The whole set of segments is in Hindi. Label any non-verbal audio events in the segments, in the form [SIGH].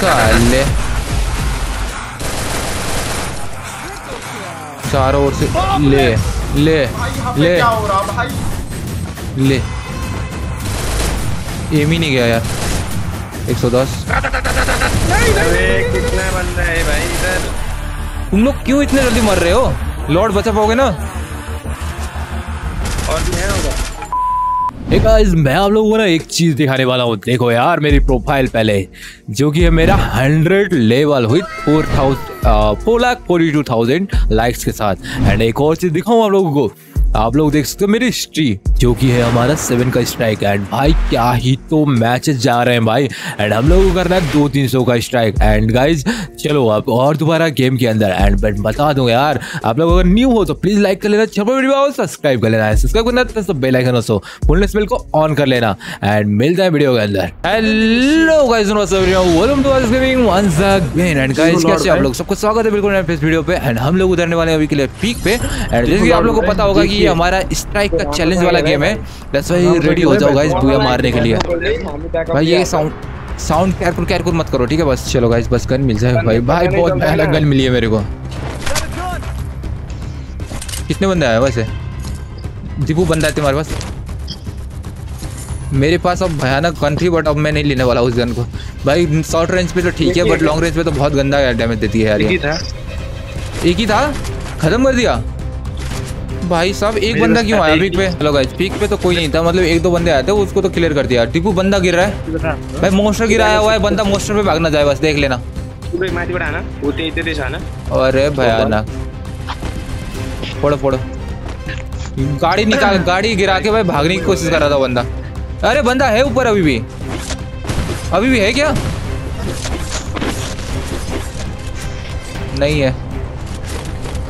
साले। चारों ओर से ले ले ले। ले। एम ही नहीं गया यार। 110 अरे कितना बंदा है भाई इधर। तुम लोग क्यों इतने जल्दी मर रहे हो? लॉर्ड बचा पाओगे ना? और भी guys, मैं आप लोगों को ना एक चीज़ दिखाने वाला हूँ। देखो यार मेरी प्रोफ़ाइल पहले जो कि है मेरा हंड्रेड लेवल हुई four thousand four lakh forty two thousand likes के साथ। एंड एक और चीज़ दिखाऊँ आप लोगों को। आप लोग देख सकते हो मेरी हिस्ट्री जो कि है हमारा सेवन का स्ट्राइक एंड भाई क्या ही तो मैचेस जा रहे हैं भाई। एंड हम लोग को करना है दो तीन सौ का स्ट्राइक एंड गाइज़ चलो अब और दोबारा गेम के अंदर एंड बट बता दूँ यार आप लोग अगर न्यू हो तो प्लीज़ लाइक कर लेना चलो वीडियो सब्सक्राइब कर लेना सब्सक्राइब करना तो बेल आइकन फुलनेस बेल को ऑन कर लेना एंड मिलता है वीडियो के अंदर। Hello guys welcome to our gaming once again and guys कैसे आप लोग? सबको स्वागत है बिल्कुल नए वीडियो पे एंड हम लोग उतरने वाले हैं अभी के लिए पीक पे एंड जैसे कि आप लोगों को पता होगा कि ये हमारा स्ट्राइक का चैलेंज वाला गेम है दैट्स व्हाई रेडी हो जाओ गाइस बुया मारने के लिए। भाई ये साउंड साउंड कैरकुल कैरकुल मत करो ठीक है? बस चलो गाइस बस गन मिल जाए। भाई भाई बहुत भयानक गन मिली है मेरे को। कितने बंदे आए वैसे? दीपू बंदा है तुम्हारे पास? मेरे पास अब भयानक गन थी बट अब मैं नहीं लेने वाला उस गन को। भाई शॉर्ट रेंज पे तो ठीक है बट लॉन्ग रेंज पे तो बहुत गंदा डैमेज देती है यार एक ही था? खत्म कर दिया? भाई साहब एक बंदा क्यों आया पीक पे? चलो गाइस पीक पे तो कोई नहीं था मतलब एक दो बंदे आए थे उसको तो क्लियर कर दिया। टीपू बंदा गिर रहा है? भाई मोस्टर गिराया हुआ है बंदा मोस्टर पे भागना जाए बस देख लेना। अरे भयानक। फोड़ो फोड़ो। गाड़ी निकाल गाड़ी गिरा के भाई भागने की कोशिश कर रहा था बंदा। अरे बंदा है ऊपर अभी भी। अभी भी है क्या? नहीं है।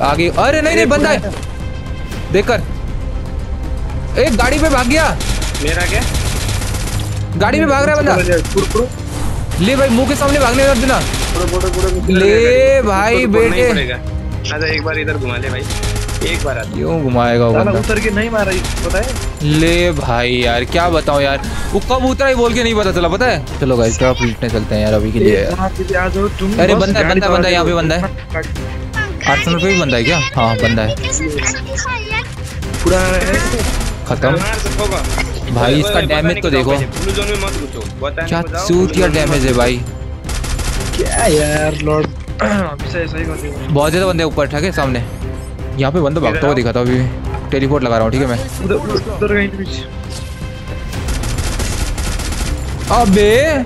आगे अरे नहीं नहीं बंदा है। देखकर एक गाड़ी पे भाग गया। मेरा क्या? गाड़ी पे भाग रहा है बंदा। ले भाई मुँह के सामने भागने कर देना। ले भाई बेटे। पड़ेगा। अच्छा एक बार इधर घुमा ले भाई। एक बार क्यों घुमाएगा वो उतर के नहीं मारा पता है ले भाई यार क्या बताऊँ यार। वो कब उतरा ही बोल के नहीं पता चला पता है? चलो गाइस क्या पीटने चलते हैं यार अभी के लिए। अरे बंदा है, बंदा बंदा यहाँ पे बंदा के- आर्सेनल पे भी बंदा है क्या? हाँ बंदा है। पूरा खत्म। भाई, इसका damage तो देखो। क्या चूतिया डैमेज है भाई? क्या यार लॉर्ड [CLEARS THROAT] बहुत ज़्यादा बंदे ऊपर ठगे सामने? यहाँ पे बंदा भागता हुआ दिखा था अभी टेलीपोर्ट लगा रहा हूँ ठीक है मैं। अबे!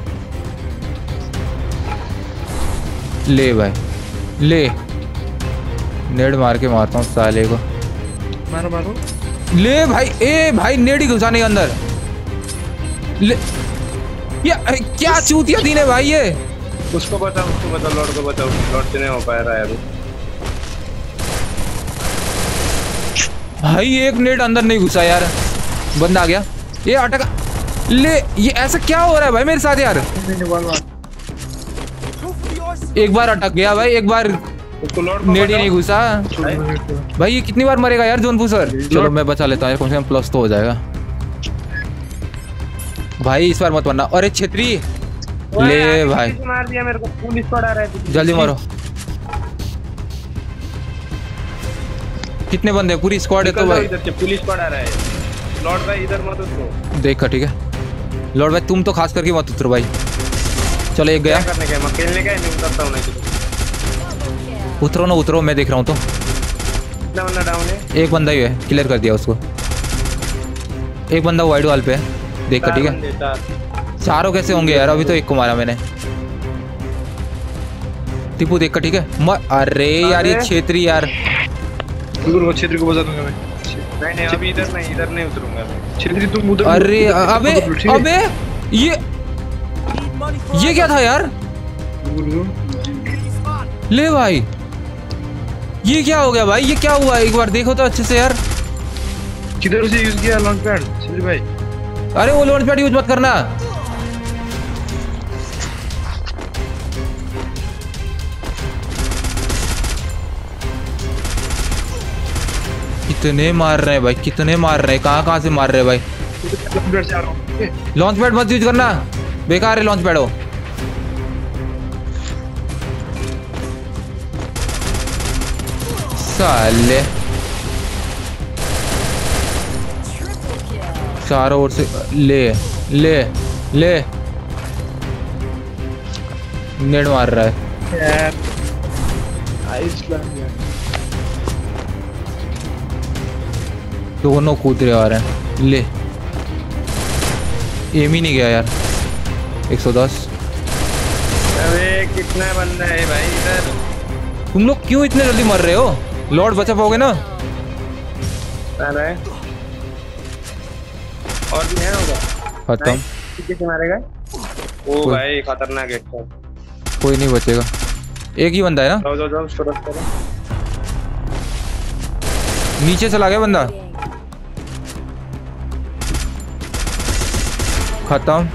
ले भाई ले। नेड मार के मारता हूँ साले को। मारो मारो। ले भाई ए भाई नेड घुसाने के अंदर। ले। या क्या चूतिया दीन है भाई ये? उसको बताओ उसको बताओ लॉर्ड को बताओ लॉर्ड से नहीं हो पा रहा है अभी। भाई एक नेट अंदर नहीं घुसा यार। बंदा आ गया। ये अटका। ले ये ऐसा क्या हो रहा है भाई मेरे साथ यार? एक बार अटक गया भाई एक बार नेट ही नहीं घुसा? भाई ये कितनी बार मरेगा यार जोनपुर सर? चलो मैं बचा लेता हूँ यार, कम से कम प्लस तो हो जाएगा। भाई इस बार मत मरना। अरे छेत्री! ले भाई। मार दिया मेरे को जल्दी मारो। कितने बंदे हैं? पूरी स्क्वाड है तो भाई। पुलिस आ रहा है। लॉर्ड भाई इधर मत उसको देखा ठीक है। लॉर्ड भाई तुम तो खास करके मत उतरो भाई। चलो एक गया। करने का मैं खेलने का है मैं उतरता हूँ नहीं उतरो ना उतरो मैं देख रहा हूँ तो। कितना बंदा डाउन है एक बंदा ही है क्लियर कर दिया उसको। एक बंदा वाइड वाल पे है देख कर ठीक है? चारों कैसे होंगे यार अभी तो एक को मारा मैंने। टीपू देख कर ठीक है? म... अरे यार ये। छेत्री यार। उधर वो को बचा दूँगा मैं। नहीं नहीं अभी इधर नहीं इधर नहीं उतरूँगा मैं। तुम उधर अरे अबे अबे ये ये क्या था यार? ले भाई। ये क्या हो गया भाई? ये क्या हुआ? एक बार देखो तो अच्छे से यार। किधर से यूज़ किया लॉन्च पैड क्षेत्र भाई। अरे वो लॉन्च पैड यूज़ मत करना। कितने मार रहे हैं भाई? कितने मार रहे हैं? कहाँ कहाँ से मार रहे हैं भाई? लॉन्च पैड मत यूज़ करना। बेकार है लॉन्च पैड हो साले। चारों ओर से ले ले ले। नेड मार रहा है। दोनों कूद रहे आ रहे हैं। ले। एम ही नहीं गया यार। 110 अबे कितने बंदे हैं भाई इधर? तुम लोग क्यों इतने जल्दी मर रहे हो? लॉर्ड बचा पाओगे ना? और भी है होगा? खत्म। किसे मारेगा? ओ भाई खतरनाक एक कोई नहीं बचेगा। एक ही बंदा है ना? जाओ जाओ जाओ शुरू करो। नीचे चला गया बंदा। खत्म।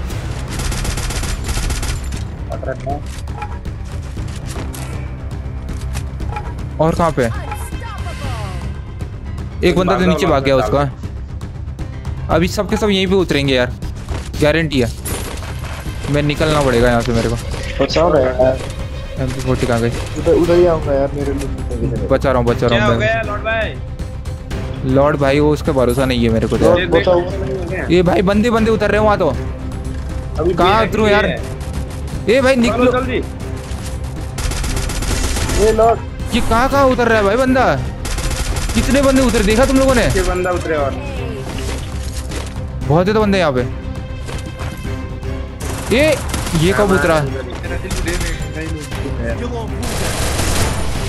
और कहाँ पे? एक बंदा तो नीचे भाग गया उसका। अभी सबके सब यहीं पे उतरेंगे यार। गारंटी है। मैं निकलना पड़ेगा यहाँ से मेरे को। बचाओ ना यार। एम पी फोर्टी कहाँ गई? उधर उधर ही आऊँगा यार मेरे लिए बचा रहा हूँ बचा रहा हूँ लॉर्ड भाई? मैं लॉर्ड भाई वो उसका भरोसा नहीं है मेरे को तो यार। ये भाई बंदे बंदे उतर रहे हो वहाँ तो। कहाँ उतरूं यार? ए भाई निकलो। ये लॉर्ड। ये कहाँ कहाँ उतर रहा है भाई बंदा? कितने बंदे उतरे? देखा तुम लोगों ने? बंदा उतरे और। बहुत है तो बंदे यहाँ पे। ये ये कब उतरा?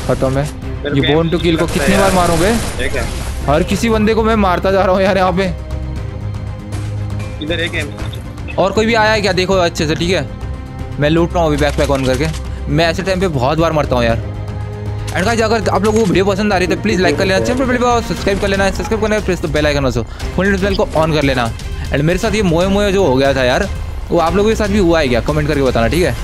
खत्म है। ये बोन टू किल को कितनी बार मारोगे? हर किसी बंदे को मैं मारता जा रहा हूँ यार यहाँ पे। इधर एक है। और कोई भी आया है क्या? देखो अच्छे से ठीक है? मैं लूट रहा हूँ अभी बैक पैक ऑन करके। मैं ऐसे टाइम पे बहुत बार मरता हूँ यार। एंड गाइस अगर आप लोगों को वीडियो पसंद आ रही है तो प्लीज़ लाइक कर लेना चैनल पर सब्सक्राइब कर लेना सब्सक्राइब करना प्रेस तो bell icon also full bell को ऑन कर लेना। एंड मेरे साथ ये मोए मोए जो हो गया था यार वो आप लोगों के साथ भी हुआ है क्या? कमेंट करके बताना ठीक है?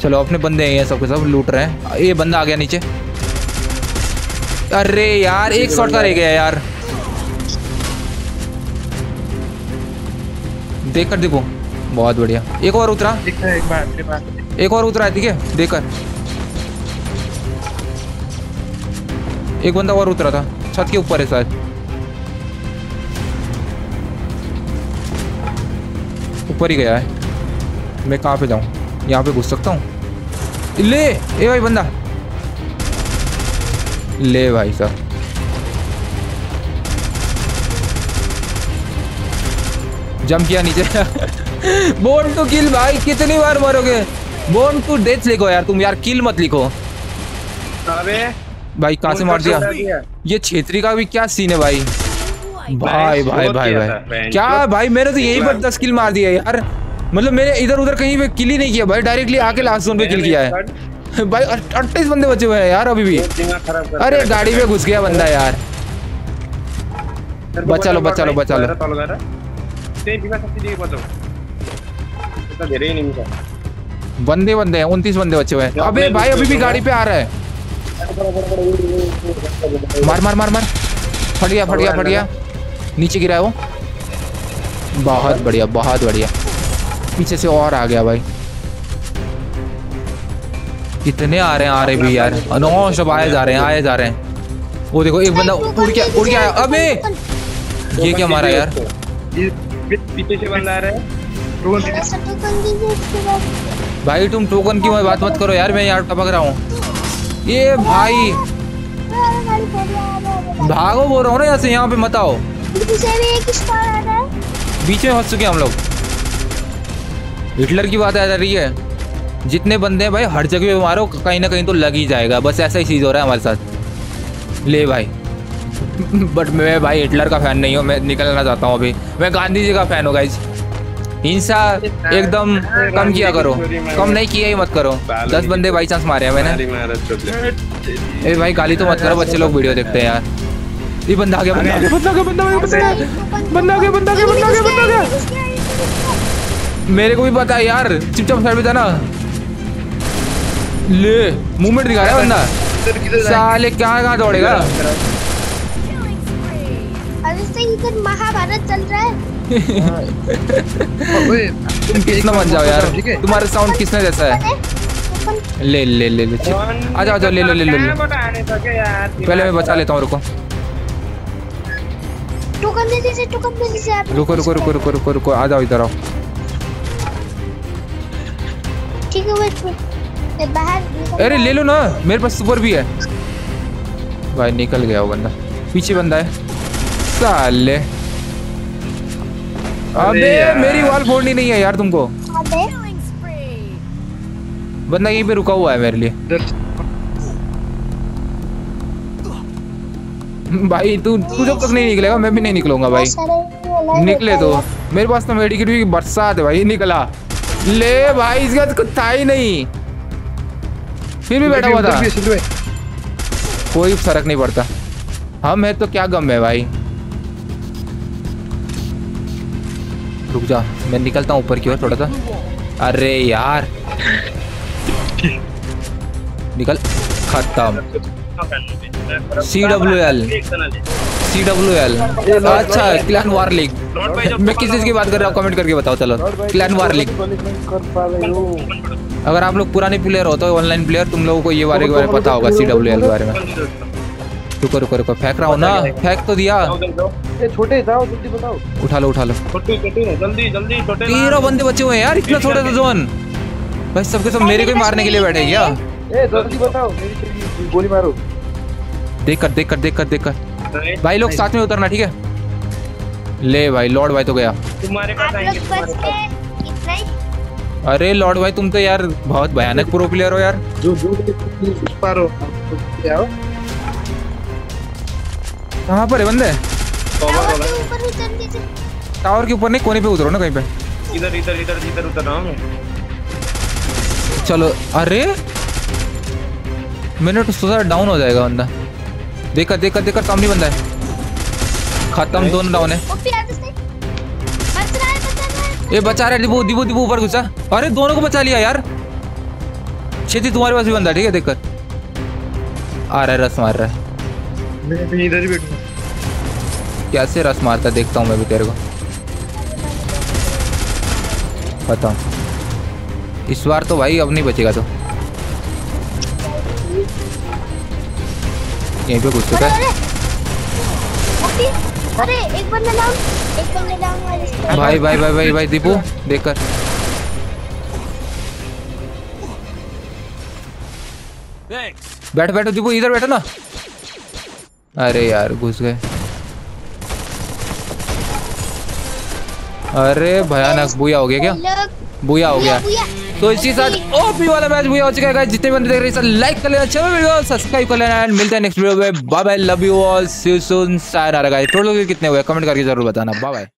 चलो अपने बंदे हैं सबके सब लूट रहे हैं। ये बंदा आ गया नीचे। अरे यार एक शॉट का रह गया यार। देख कर देखो। बहुत बढ़िया। एक और उतरा। दिख एक बार एक और उतरा ठीक है? देखकर एक बंदा और उतरा था। छत के ऊपर है शायद। ऊपर ही गया है। मैं कहाँ पे जाऊँ? यहाँ पे घुस सकता हूँ? ले, ए भाई बंदा। ले भाई साहब। जम किया नीचे। [LAUGHS] बोन टू किल भाई, कितनी बार मरोगे? बोन टू डेथ लिखो यार तुम यार, किल मत लिखो। अबे। भाई कहा से मार दिया? ये छेत्री का भी क्या सीन है भाई? भाई भाई भाई भाई। क्या भाई मेरे तो यही पर दस किल मार दिया यार। मतलब मैंने इधर उधर कहीं पे किल ही नहीं किया भाई। डायरेक्टली आके लास्ट जोन पे किल किया है। [LAUGHS] भाई अट्ठाईस बंदे बचे हुए हैं यार अभी भी। अरे गाड़ी में घुस गया बंदा यार। बचा लो, बचा लो, बचा लो। बंदे बंदे हैं? उनतीस बंदे बचे हुए हैं। अबे भाई अभी भी गाड़ी पे आ रहा है। मार मार मार मार। फट गया फट गया फट गया नीचे गिरा है वो। बहुत बढ़िया बहुत बढ़िया। पीछे से और आ गया भाई। कितने आ रहे हैं आ रहे भी यार। नौ सब आए जा रहे हैं आए जा रहे हैं। वो देखो एक बंदा उड़ के उड़ के आया अबे! ये क्या मारा यार? पीछे से बंदा आ रहा है। भाई तुम टोकन की बात मत करो यार मैं यार टपक रहा हूँ। ये भाई। भागो बोल रहा हूँ ना, यहाँ से यहाँ पे मत आओ। बीच में फंस चुके हम लोग। हिटलर की बात आ जा रही है। जितने बंदे हैं भाई, हर जगह पे मारो, कहीं ना कहीं तो लग ही जाएगा। बस ऐसा ही चीज़ हो रहा है हमारे साथ। ले भाई। [LAUGHS] बट मैं भाई, हिटलर का फ़ैन नहीं हूँ, मैं निकलना चाहता हूँ अभी। मैं गांधी जी का फ़ैन हूँ गाइज़ हिंसा एकदम कम किया करो। कम नहीं किया ही मत करो। दस बंदे बाई चांस मारे हैं मैंने। ए भाई गाली तो मत करो बच्चे लोग वीडियो देखते हैं यार। ये बंदा आ गया बंदा आ गया बंदा आ गया बंदा आ गया बंदा आ गया बंदा आ गया बंदा आ गया मेरे को भी पता है यार चुपचाप साइड में जाना ले मूवमेंट दिखा रहा है बंदा। साले कहाँ कहाँ दौड़ेगा? इधर महाभारत चल रहा है। [LAUGHS] तुम कितना मत जाओ यार? ठीक है। तुम्हारा साउंड किसने जैसा है? ले ले ले ले चिप। आ जाओ जाओ ले लो ले लो ले पहले मैं बचा लेता हूँ रुको। टोकन दे दीजिए टोकन दे दीजिए आप रुको रुको रुको रुको रुको रुको। आ जाओ इधर आओ। ठीक है वेट वेट बाहर अरे ले लो ना। मेरे पास सुपर भी है। भाई निकल गया वो बंदा। पीछे बंदा है। साले। अबे मेरी वॉल फोड़नी नहीं है यार तुमको। बंदा यहीं पे रुका हुआ है मेरे लिए। भाई तू तू जब तक नहीं निकलेगा मैं भी नहीं निकलूँगा भाई। निकले तो। मेरे पास तो मेडिकेट की बरसात है भाई निकला। ले भाई इसका तो कुछ था ही नहीं। फिर भी बैठा हुआ था। भी। कोई फ़र्क नहीं पड़ता। हम है तो क्या गम है भाई। रुक जा, मैं निकलता हूँ ऊपर की ओर थोड़ा सा। अरे यार। निकल। खत्म। C W L C W L अच्छा क्लैन वार लीग मैं किस चीज़ की बात कर रहा हूँ? कमेंट करके बताओ, चलो। क्लैन वार लीग अगर आप लोग पुराने प्लेयर हो तो ऑनलाइन प्लेयर तुम लोगों को ये बारे के बारे में पता होगा सी डब्ल्यू एल के बारे में। रुको रुको रुको फेंक रहा हूँ ना फेंक तो दिया। छोटे जाओ जल्दी बताओ। उठा लो उठा लो। जल्दी जल्दी छोटे तेरह बंदे बचे हुए हैं यार इतना छोटा सा जोन। भाई सबके सब मेरे को ही मारने के लिए बैठे क्या? जल्दी बताओ मेरी गोली मारो। देख कर देख कर देख कर देख कर। भाई लोग साथ में उतरना ठीक है? ले भाई लॉर्ड भाई तो गया। तुम्हारे पास आएँगे तुम्हारे पास। के इतना अरे लॉर्ड भाई तुम तो यार बहुत भयानक प्रो प्लेयर हो यार। जो जो हो? कहाँ पर है? बंदे टावर के ऊपर उतर दीजिए। टावर के ऊपर नहीं कोने पे उतरो ना कहीं पे। इधर इधर इधर इधर उतर रहा हूँ चलो अरे! मैंने तो सोचा डाउन हो जाएगा बंदा। देखा देखा देखकर देखकर सामने बंदा है। खत्म दोनों डाउन है। ओपी आते से। बच रहा है बच रहा है ये बचा रहा है दिबू दिबू दिबू ऊपर घुसा। अरे दोनों को बचा लिया यार। छेती तुम्हारे पास भी बंदा है, ठीक है देखकर। आ रहा है रस मार रहा है। मैं इधर ही बैठूँगा। कैसे रस मारता देखता हूँ मैं भी तेरे को। खत्म इस बार तो भाई अब नहीं बचेगा तो। यहीं पे घुस चुका है। अरे एक बंदा डाउन एक बंदा डाउन भाई भाई भाई भाई भाई दीपू देखकर बैठ बैठो दीपू इधर बैठो ना। अरे यार घुस गए। अरे भयानक बुया हो गया क्या? बुया हो गया। तो इसी साथ ओपी वाला मैच बुया हो चुका है जितने बंदे देख रहे हैं लाइक कर लेना चलो वीडियो सब्सक्राइब कर लेना एंड मिलते हैं नेक्स्ट वीडियो में। Bye bye love you all see you soon sayonara guys total कितने हुए कमेंट करके ज़रूर बताना। Bye bye